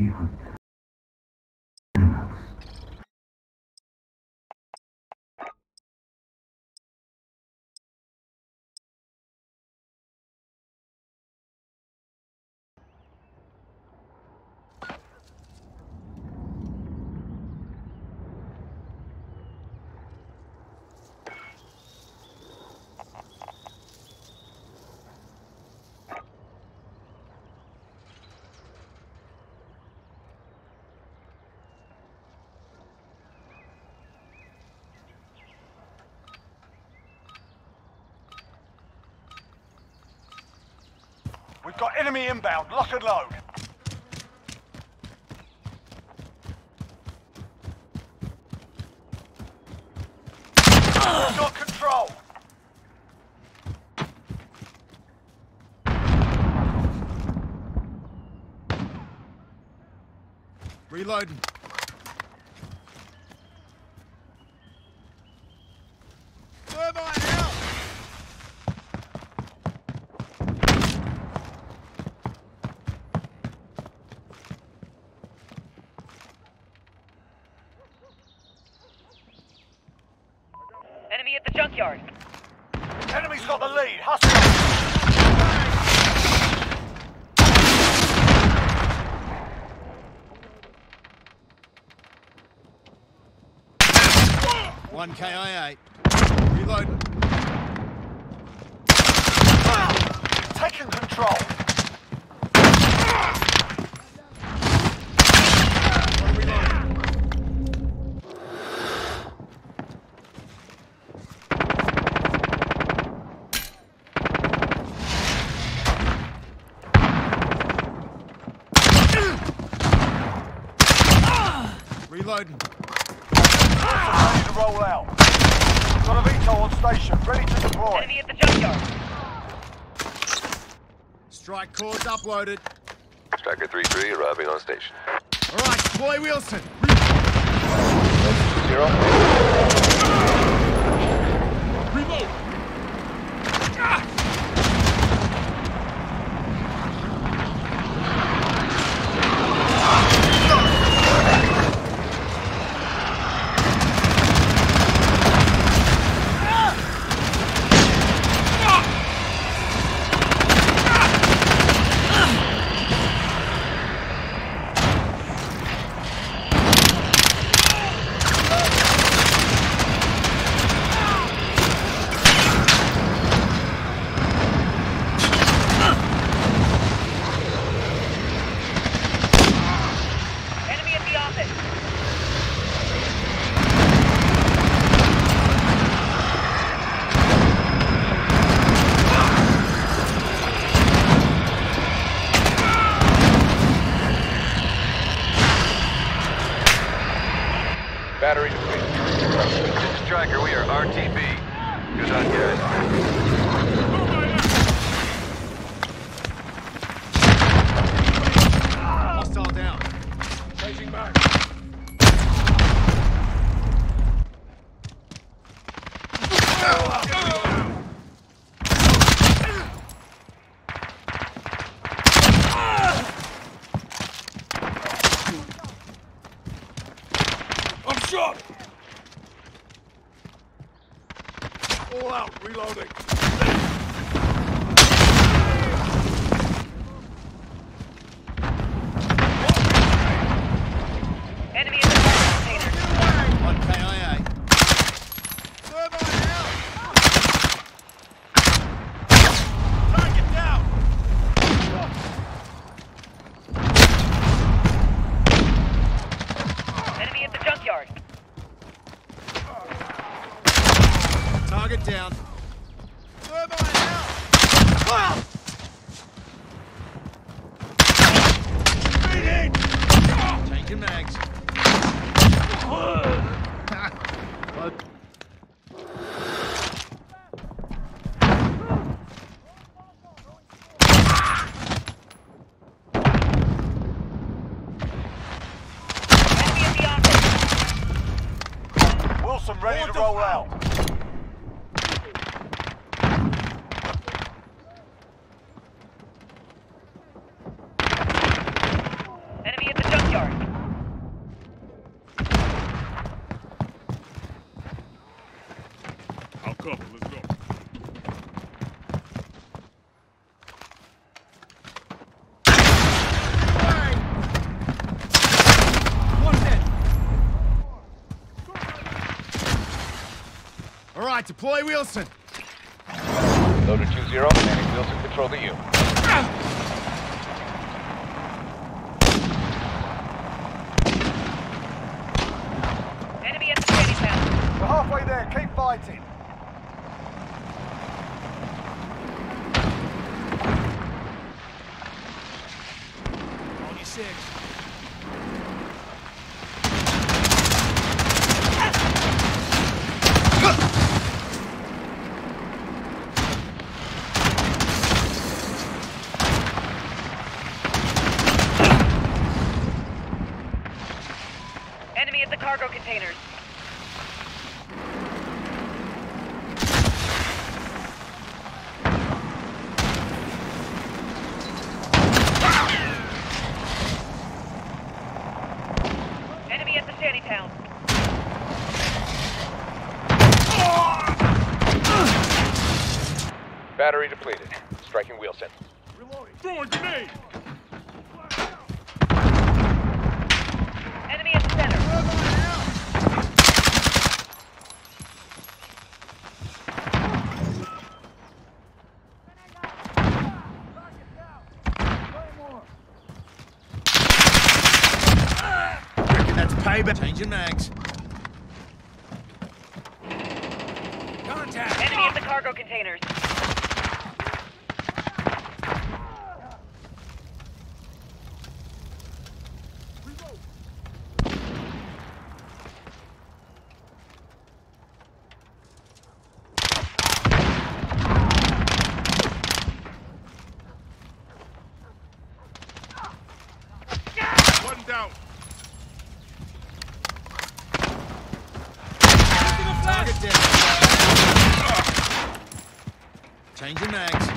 ही अंतर We've got enemy inbound. Lock and load. We've got control. Reloading. Thermite out! Enemy at the junkyard. Enemy's got the lead. Hustle. One KIA. Reloading. Taking control. Reloading. Ready to roll out. Got a VTOL on station. Ready to deploy. Enemy at the junkyard. Strike cores uploaded. Striker 3-3 arriving on station. All right, boy Wheelson. Reload. Enemy at the office. Battery depleted. Striker, we are RTB. Good on, guys. Hostile down. Changing back. I'm shot. All out. Reloading. Enemy at the fire container. One KIA. Thermite out. Target down. Enemy at the junkyard. Target down. Thermite out. Changing mags. What? Enemy at the office. Wheelson ready to roll out. Enemy at the junkyard. cover. Let's go. One dead. All right, deploy Wheelson. Loader 2-0, commanding Wheelson, control the U. Enemy at the shanty town. We're halfway there. Keep fighting. On your six. Enemy at the cargo containers. Enemy at the shanty town. Battery depleted. Striking Wheelson. Throw a grenade. Enemy at the center. Reckon that's payback. Changing mags. Contact. Enemy at the cargo containers. One down. Target down. Changing mags.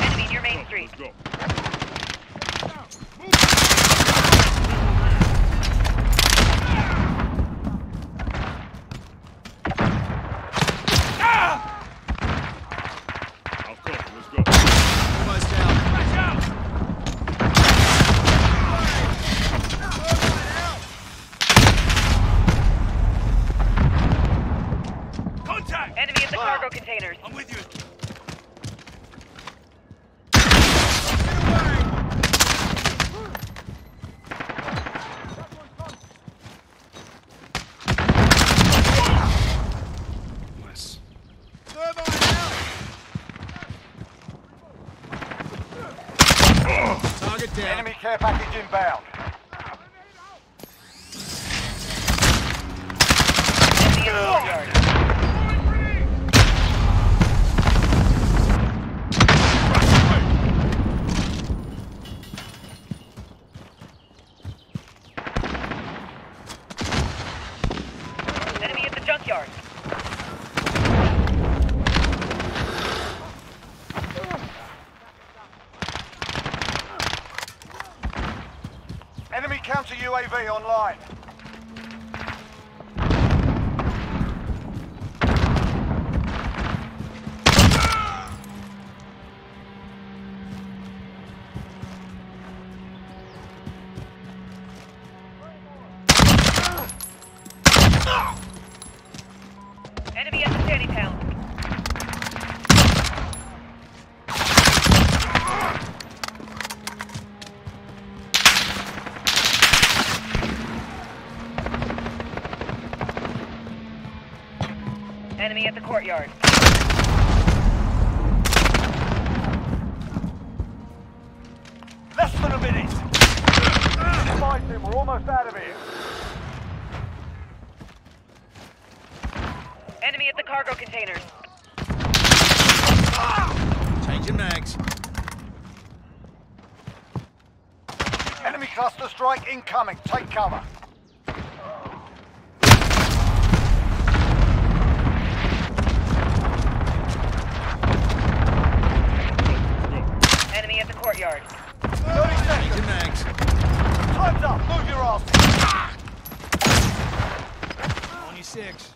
Enemy near Main Street. Go. I'll cover. Let's go. Almost down. Contact! The cargo containers. I'm with you. Down. Enemy care package inbound. Enemy at the courtyard. Enemy junkyard. Enemy counter UAV online. Enemy at the courtyard. Less than a minute. Fighting. We're almost out of here. Enemy at the cargo containers. Changing mags. Enemy cluster strike incoming. Take cover. courtyard. 30 seconds. Time's up. Move your ass. 26.